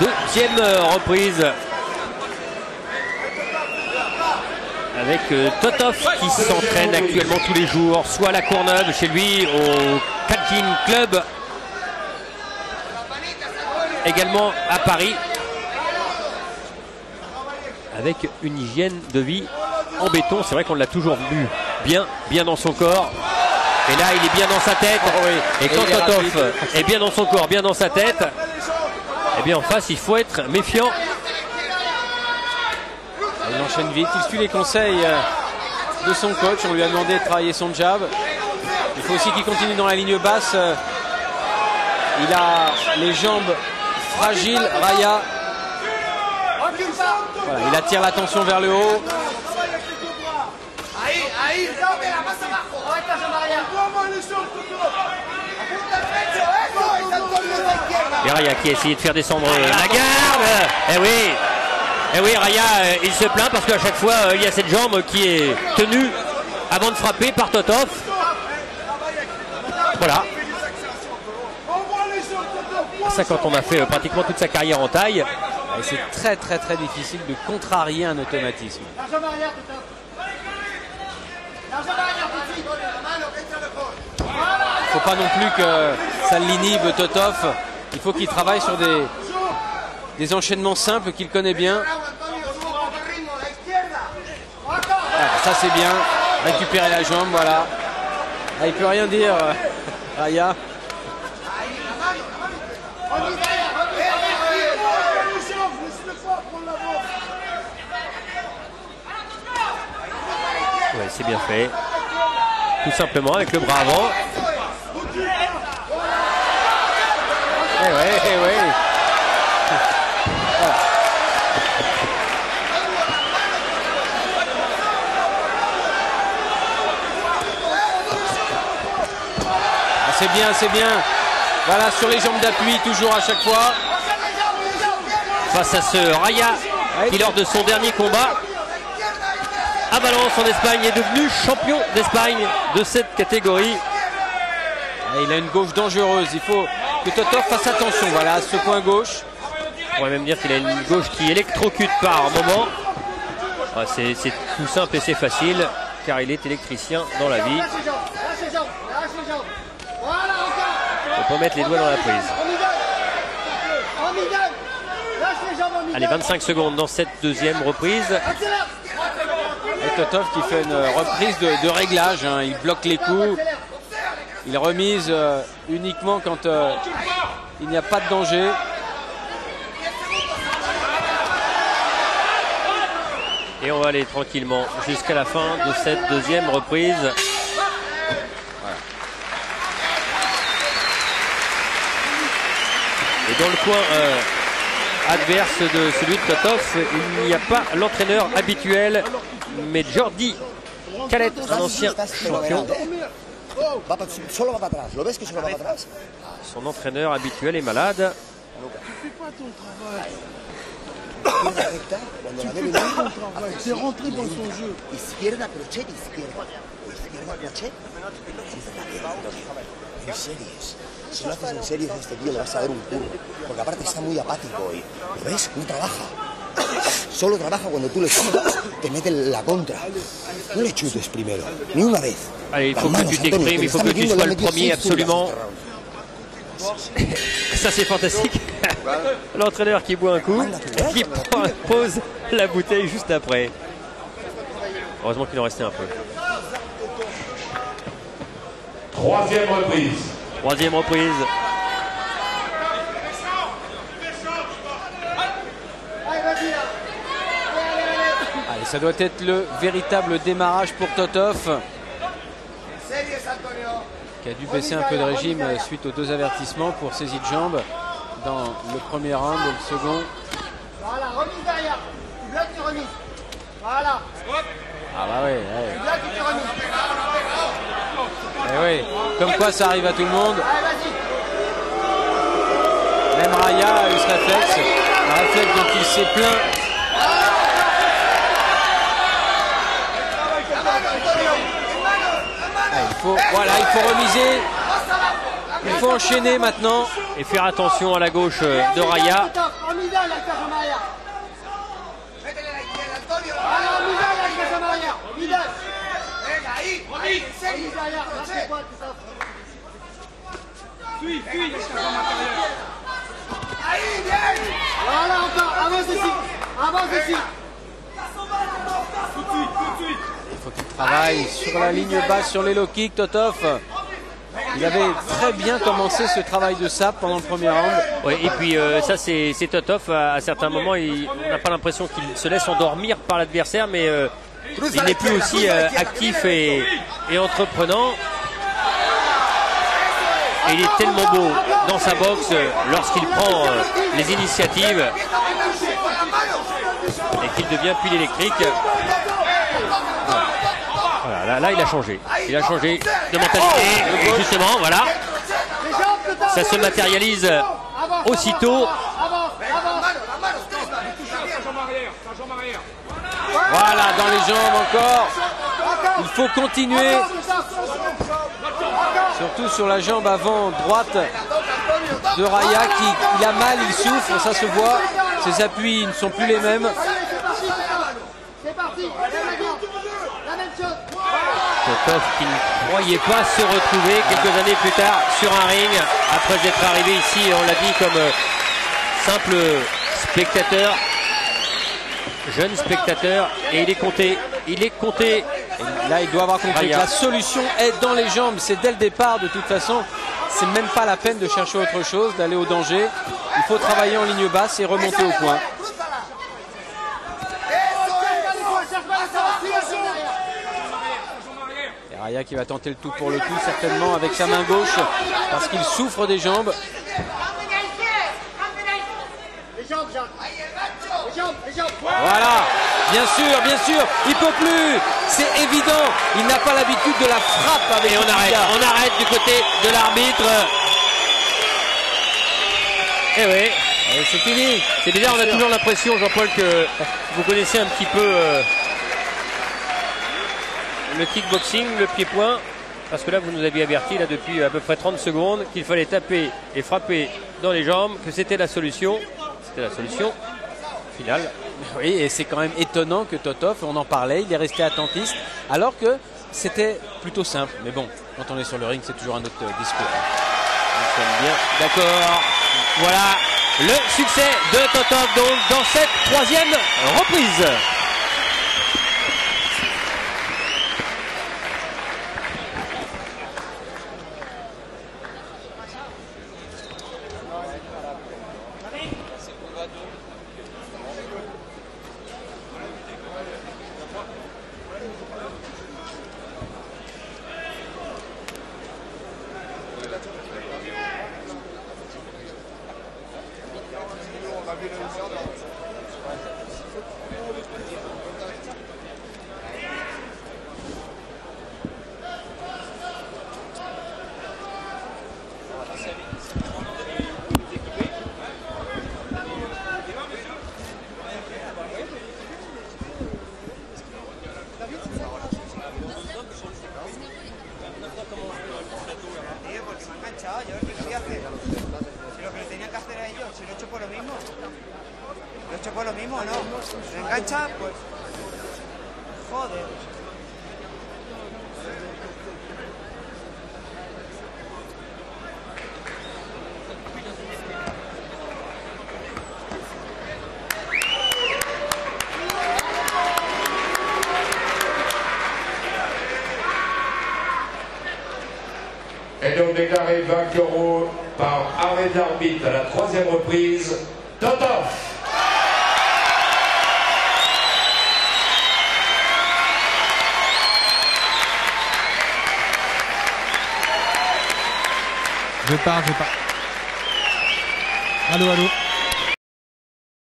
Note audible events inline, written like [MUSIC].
Deuxième euh, reprise. Avec euh, Totov qui s'entraîne actuellement tous les jours, soit à la Courneuve chez lui, au Kalkin Club, également à Paris, avec une hygiène de vie en béton. C'est vrai qu'on l'a toujours vu bien, bien dans son corps. Et là, il est bien dans sa tête. Et quand Et est Totov est bien dans son corps, bien dans sa tête, eh bien en face, il faut être méfiant. Il enchaîne vite, il suit les conseils euh, de son coach. On lui a demandé de travailler son jab. Il faut aussi qu'il continue dans la ligne basse. Euh, Il a les jambes fragiles, Raya. Il attire l'attention vers le haut. Et Raya qui a essayé de faire descendre euh, la garde. Eh oui, eh oui, Raya, euh, il se plaint parce qu'à chaque fois, euh, il y a cette jambe qui est tenue avant de frapper par Totov. Voilà. Ça, quand on a fait pratiquement toute sa carrière en taille, c'est très très très difficile de contrarier un automatisme. Large María, tout ça. Large María, tout de suite. La mano, que entra mejor. Il ne faut pas non plus que ça l'inhibe Totov. Il faut qu'il travaille sur des, des enchaînements simples qu'il connaît bien. Voilà, ça c'est bien. Récupérer la jambe, voilà. Ah, il peut rien dire, euh, Raya. ouais, c'est bien fait. Tout simplement avec le bras avant. Eh eh. Ah, c'est bien, c'est bien. Voilà, sur les jambes d'appui, toujours à chaque fois. face à ce Raya qui lors de son dernier combat à Valence en Espagne est devenu champion d'Espagne de cette catégorie. Il a une gauche dangereuse. Il faut que Totov fasse attention. Voilà, à ce coin gauche. On pourrait même dire qu'il a une gauche qui électrocute par moment. Ah, c'est tout simple et c'est facile car il est électricien dans la vie. On peut mettre les doigts dans la prise. Allez, donne. 25 secondes dans cette deuxième reprise. Et Totov qui fait une reprise de, de réglage. hein. Il bloque les coups. Il remise euh, uniquement quand euh, il n'y a pas de danger. Et on va aller tranquillement jusqu'à la fin de cette deuxième reprise. Et dans le coin euh, adverse de celui de Totov, il n'y a pas l'entraîneur habituel, mais Jordi Calet, un ancien champion. Va pa- solo va para atrás. ¿Lo ves que solo va para atrás? Son entraîneur habituel est malade. Izquierda recta, cuando la debe muy C'est rentré dans son jeu. izquierda crochet, izquierda. Izquierda crochet. En series. Si lo haces en series este tío le vas a dar un curro. Porque aparte está muy apático hoy. ¿Lo ves? No trabaja. Solo trabaja cuando tú le chutas, te mete la contra. No le chutes primero, ni una vez. Allez, il faut que tu t'exprimes, il faut que tu sois le premier absolument. Ça c'est fantastique. [LAUGHS] L'entraîneur qui boit un coup, qui pose la bouteille juste après. Heureusement qu'il en restait un peu. Troisième reprise. Troisième reprise. Allez, ça doit être le véritable démarrage pour Totov, qui a dû baisser un peu de régime suite aux deux avertissements pour saisie de jambe dans le premier round et le second. Voilà, remise derrière. Tu bloques, tu remises. Voilà. Ah bah ouais. Tu bloques et tu remises. Eh oui, comme quoi ça arrive à tout le monde. Allez, vas-y. Même Raya a eu ce réflexe, un réflexe dont il s'est plaint. Ah, il faut, voilà, il faut remiser. Il faut enchaîner maintenant. et faire attention à la gauche euh, de Raya. Voilà encore. Avance ici. Avance ici. Il faut qu'il travaille sur la ligne basse, sur les low kicks, Totov. Il avait très bien commencé ce travail de sap pendant le premier round. Ouais, et puis euh, ça c'est Totov, à, certains moments on n'a pas l'impression qu'il se laisse endormir par l'adversaire, mais euh, il n'est plus aussi euh, actif et, et entreprenant. Et il est tellement beau dans sa boxe lorsqu'il prend les initiatives et qu'il devient pile électrique. Là, il a changé. Il a changé de mentalité. Et justement, voilà, ça se matérialise aussitôt. Voilà, dans les jambes encore. Il faut continuer, surtout sur la jambe avant droite de Raya qui a mal, il souffre, ça se voit. Ses appuis ne sont plus les mêmes. C'est parti. La même chose. Totov qui ne croyait pas se retrouver quelques années plus tard sur un ring après être arrivé ici, on l'a dit, comme euh, simple spectateur, jeune spectateur, et il est compté. Il est compté. Et là, il doit avoir compris que la solution est dans les jambes. C'est dès le départ, de toute façon. C'est même pas la peine de chercher autre chose, d'aller au danger. Il faut travailler en ligne basse et remonter au point. Cherche pas la sortie, la jambe qui va tenter le tout pour le tout, certainement avec sa main gauche, parce qu'il souffre des jambes. Voilà, bien sûr, bien sûr, il peut plus, c'est évident, il n'a pas l'habitude de la frappe avec Et on arrête. On arrête du côté de l'arbitre. Eh oui. C'est fini. C'est bizarre, on a toujours l'impression, Jean-Paul, que vous connaissez un petit peu euh, le kickboxing, le pied-point, parce que là, vous nous aviez averti là, depuis à peu près 30 secondes qu'il fallait taper et frapper dans les jambes, que c'était la solution. C'était la solution finale. Oui, et c'est quand même étonnant que Totov, on en parlait, il est resté attentiste, alors que c'était plutôt simple. Mais bon, quand on est sur le ring, c'est toujours un autre euh, discours. Nous sommes bien d'accord. Voilà le succès de Totov donc dans cette troisième reprise. Tío, porque me ha enganchado. Yo qué voy a hacer. Si lo que le tenía que hacer a ellos, si lo he hecho por lo mismo. Lo he hecho por lo mismo, ¿no? Et donc déclaré vainqueur par arrêt d'arbitre à la troisième reprise, Totov. Je pars, je pars. Allô, allô.